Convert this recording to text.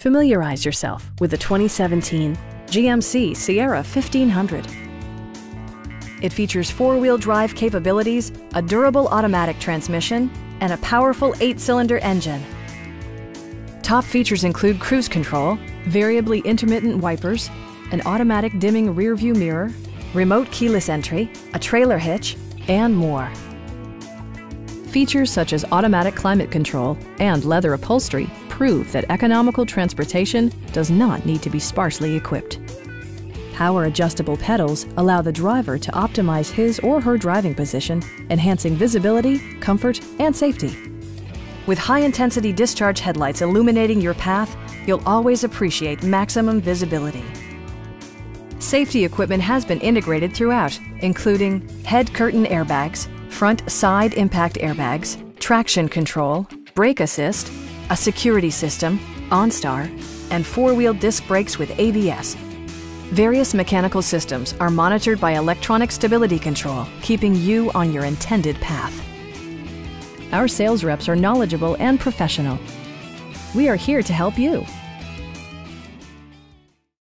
Familiarize yourself with the 2017 GMC Sierra 1500. It features four-wheel drive capabilities, a durable automatic transmission, and a powerful eight-cylinder engine. Top features include cruise control, variably intermittent wipers, an automatic dimming rearview mirror, remote keyless entry, a trailer hitch, and more. Features such as automatic climate control and leather upholstery prove that economical transportation does not need to be sparsely equipped. Power adjustable pedals allow the driver to optimize his or her driving position, enhancing visibility, comfort, and safety. With high-intensity discharge headlights illuminating your path, you'll always appreciate maximum visibility. Safety equipment has been integrated throughout, including head curtain airbags, front side impact airbags, traction control, brake assist, a security system, OnStar, and four-wheel disc brakes with ABS. Various mechanical systems are monitored by electronic stability control, keeping you on your intended path. Our sales reps are knowledgeable and professional. We are here to help you.